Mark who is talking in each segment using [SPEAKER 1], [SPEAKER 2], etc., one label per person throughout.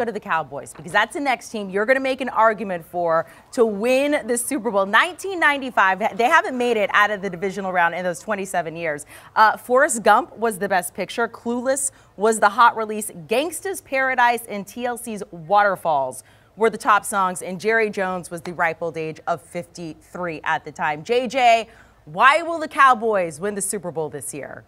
[SPEAKER 1] go to the Cowboys because that's the next team you're going to make an argument for to win the Super Bowl. 1995, they haven't made it out of the divisional round in those 27 years. Uh, Forrest Gump was the best picture. Clueless was the hot release. Gangsta's Paradise and TLC's Waterfalls were the top songs, and Jerry Jones was the ripe old age of 53 at the time. JJ, why will the Cowboys win the Super Bowl this year?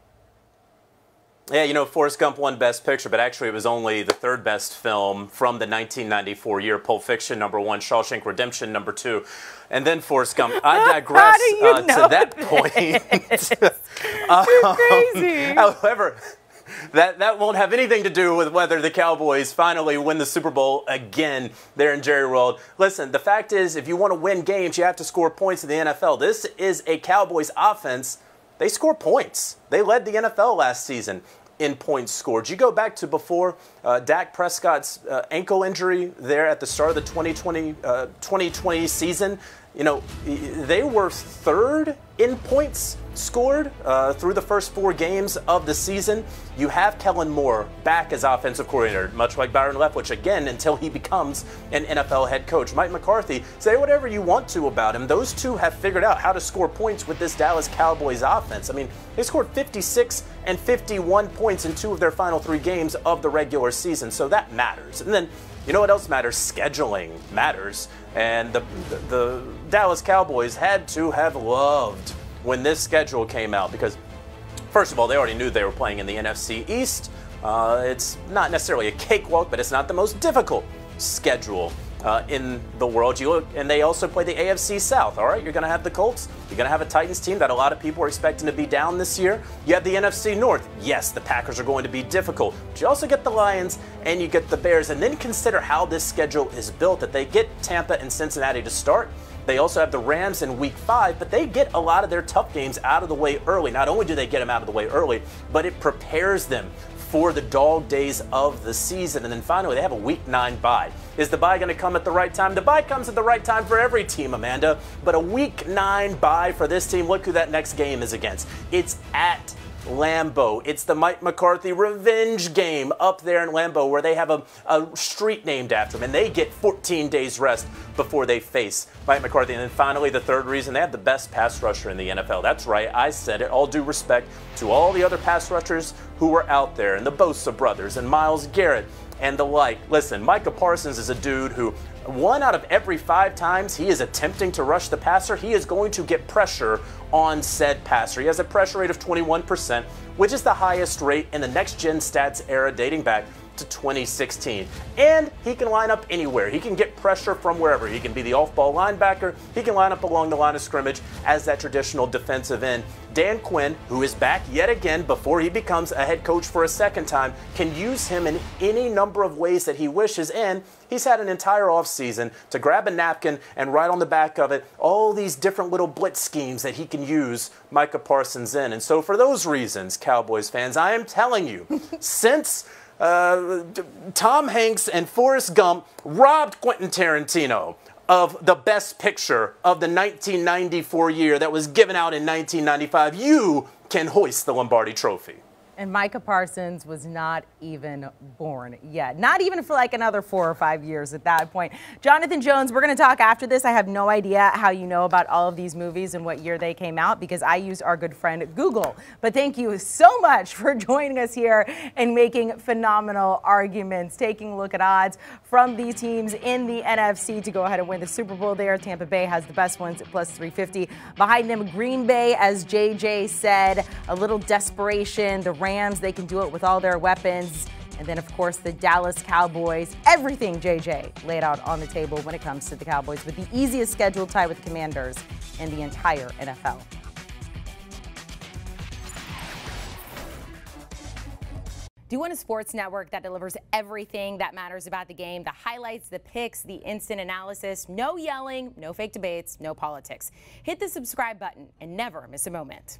[SPEAKER 2] Yeah, you know, Forrest Gump won Best Picture, but actually it was only the third best film from the 1994 year. Pulp Fiction, number one, Shawshank Redemption, number two, and then Forrest Gump. I digress uh, to that this? point.
[SPEAKER 1] um, crazy.
[SPEAKER 2] However, that, that won't have anything to do with whether the Cowboys finally win the Super Bowl again there in Jerry World. Listen, the fact is, if you want to win games, you have to score points in the NFL. This is a Cowboys offense they score points. They led the NFL last season in points scored. You go back to before uh, Dak Prescott's uh, ankle injury there at the start of the 2020, uh, 2020 season. You know, they were third in points scored uh, through the first four games of the season. You have Kellen Moore back as offensive coordinator, much like Byron Leftwich, again, until he becomes an NFL head coach. Mike McCarthy, say whatever you want to about him. Those two have figured out how to score points with this Dallas Cowboys offense. I mean, they scored 56 and 51 points in two of their final three games of the regular season, so that matters. And then you know what else matters? Scheduling matters. And the, the, the, Dallas Cowboys had to have loved when this schedule came out because, first of all, they already knew they were playing in the NFC East. Uh, it's not necessarily a cakewalk, but it's not the most difficult schedule uh, in the world. You look, and they also play the AFC South. All right, you're going to have the Colts. You're going to have a Titans team that a lot of people are expecting to be down this year. You have the NFC North. Yes, the Packers are going to be difficult, but you also get the Lions and you get the Bears. And then consider how this schedule is built. That they get Tampa and Cincinnati to start. They also have the Rams in week five, but they get a lot of their tough games out of the way early. Not only do they get them out of the way early, but it prepares them for the dog days of the season. And then finally, they have a week nine bye. Is the bye going to come at the right time? The bye comes at the right time for every team, Amanda. But a week nine bye for this team, look who that next game is against. It's at Lambeau. It's the Mike McCarthy revenge game up there in Lambeau where they have a, a street named after him and they get 14 days rest before they face Mike McCarthy. And then finally, the third reason, they have the best pass rusher in the NFL. That's right, I said it. All due respect to all the other pass rushers who were out there and the Bosa brothers and Myles Garrett and the like. Listen, Micah Parsons is a dude who one out of every five times he is attempting to rush the passer, he is going to get pressure on said passer. He has a pressure rate of 21%, which is the highest rate in the next gen stats era dating back to 2016. And he can line up anywhere. He can get pressure from wherever. He can be the off ball linebacker. He can line up along the line of scrimmage as that traditional defensive end. Dan Quinn, who is back yet again before he becomes a head coach for a second time, can use him in any number of ways that he wishes. And he's had an entire offseason to grab a napkin and write on the back of it all these different little blitz schemes that he can use Micah Parsons in. And so, for those reasons, Cowboys fans, I am telling you, since uh, Tom Hanks and Forrest Gump robbed Quentin Tarantino of the best picture of the 1994 year that was given out in 1995. You can hoist the Lombardi Trophy.
[SPEAKER 1] And Micah Parsons was not even born yet. Not even for like another four or five years at that point. Jonathan Jones, we're going to talk after this. I have no idea how you know about all of these movies and what year they came out because I use our good friend Google. But thank you so much for joining us here and making phenomenal arguments, taking a look at odds from these teams in the NFC to go ahead and win the Super Bowl there. Tampa Bay has the best ones at plus 350. Behind them, Green Bay, as JJ said, a little desperation. The Rams, they can do it with all their weapons. And then, of course, the Dallas Cowboys. Everything JJ laid out on the table when it comes to the Cowboys with the easiest schedule tie with Commanders in the entire NFL. Do you want a sports network that delivers everything that matters about the game? The highlights, the picks, the instant analysis, no yelling, no fake debates, no politics. Hit the subscribe button and never miss a moment.